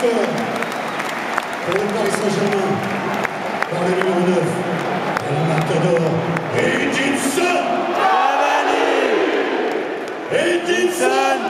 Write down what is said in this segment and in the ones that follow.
Tolunlar Staşan'ı Kalemini olur. Elmaktadır. Eğitimsin! Kalemini! Eğitimsin!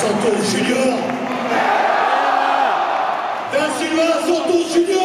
Santos Junior. D'un Sylvain Santos Junior.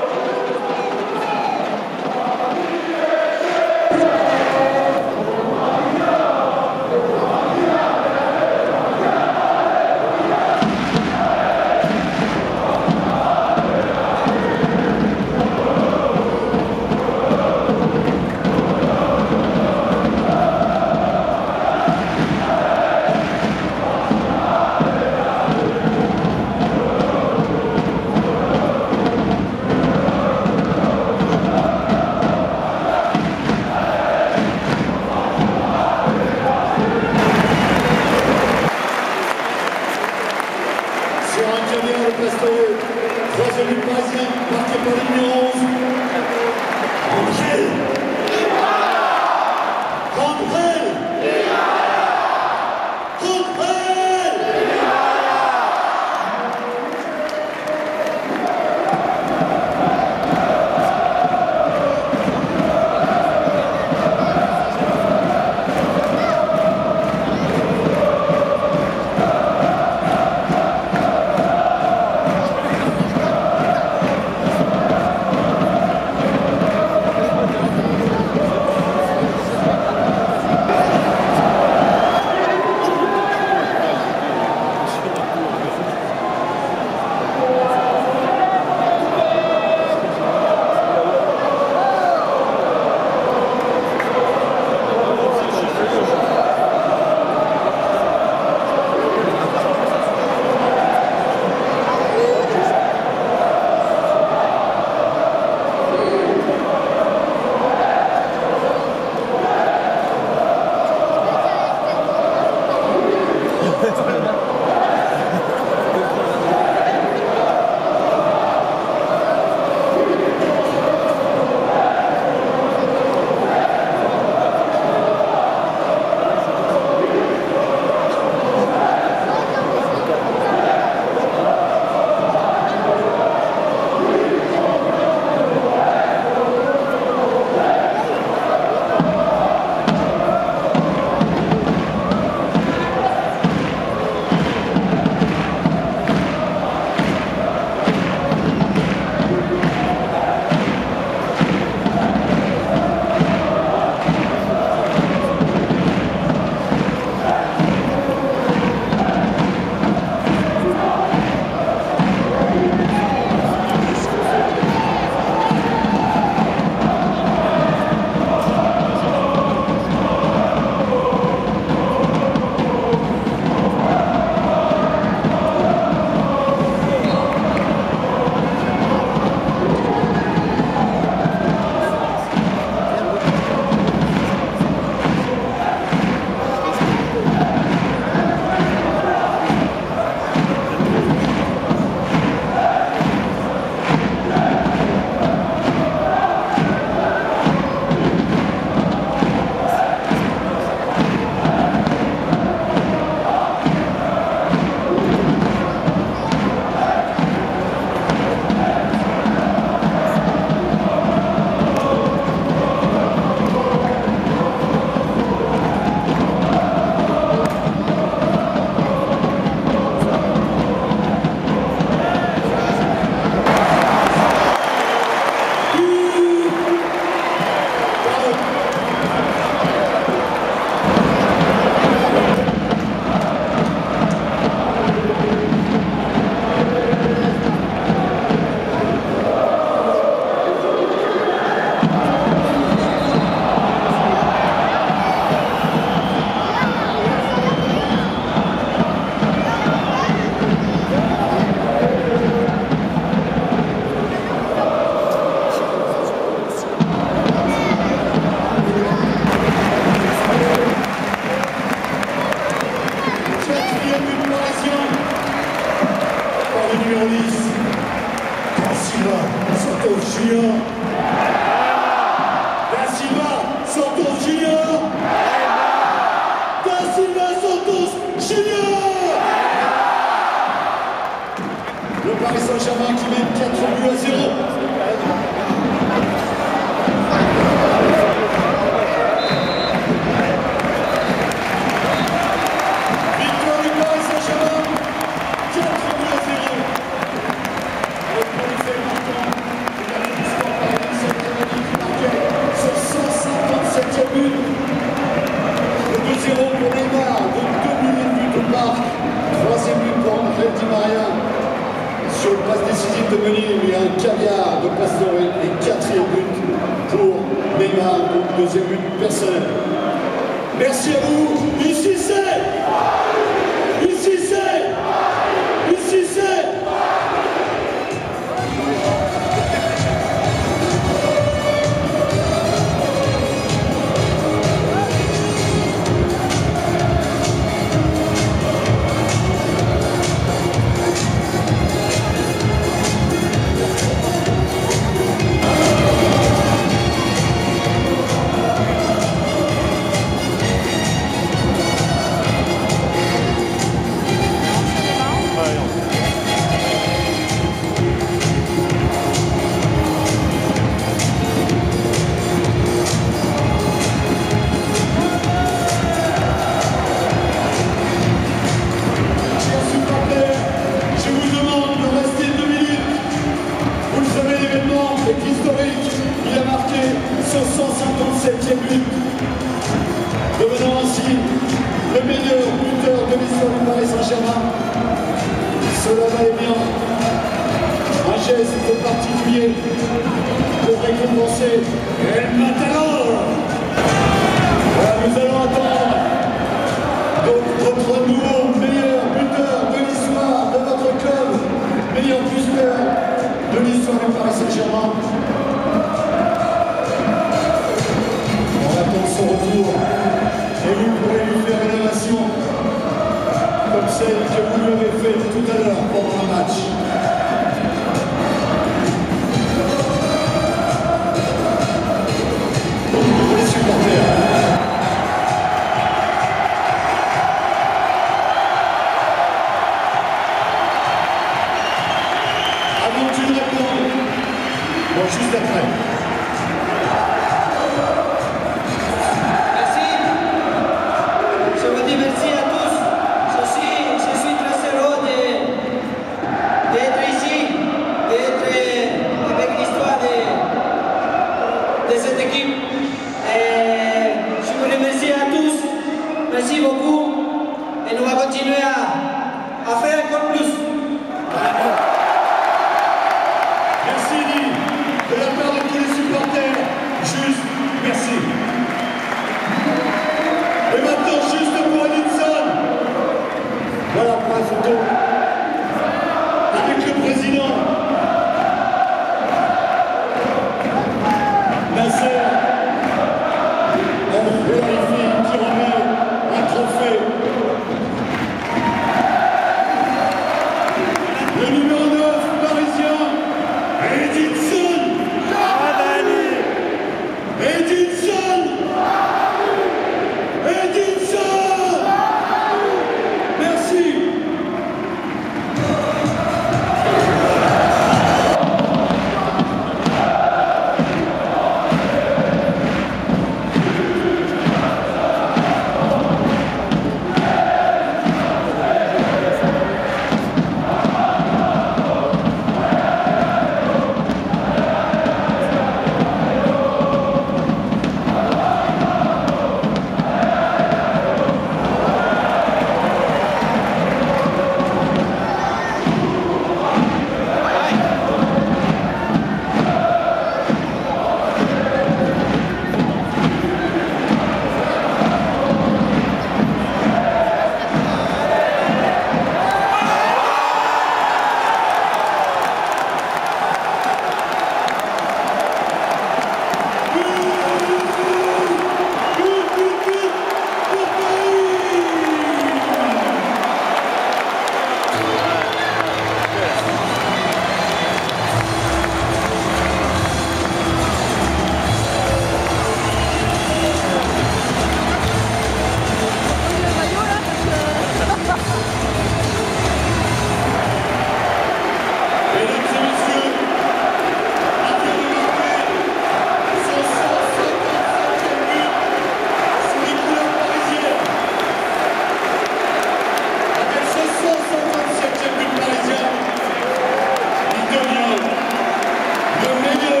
Thank you.